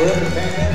Independence,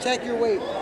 Check your weight.